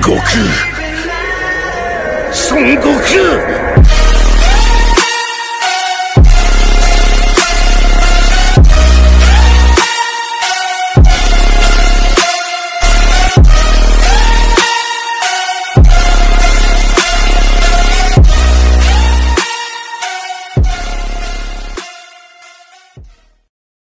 悟空。孫悟空。